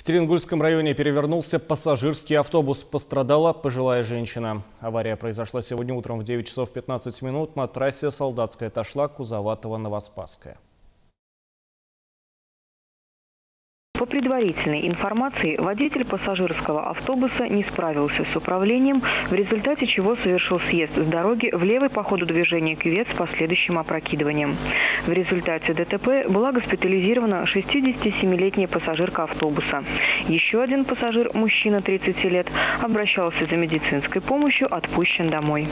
В Теренгульском районе перевернулся пассажирский автобус. Пострадала пожилая женщина. Авария произошла сегодня утром в 9 часов 15 минут на трассе Солдатская Ташлак, Кузоватова-Новоспасская. По предварительной информации, водитель пассажирского автобуса не справился с управлением, в результате чего совершил съезд с дороги в левый по ходу движения кювет с последующим опрокидыванием. В результате ДТП была госпитализирована 67-летняя пассажирка автобуса. Еще один пассажир, мужчина 30 лет, обращался за медицинской помощью, отпущен домой.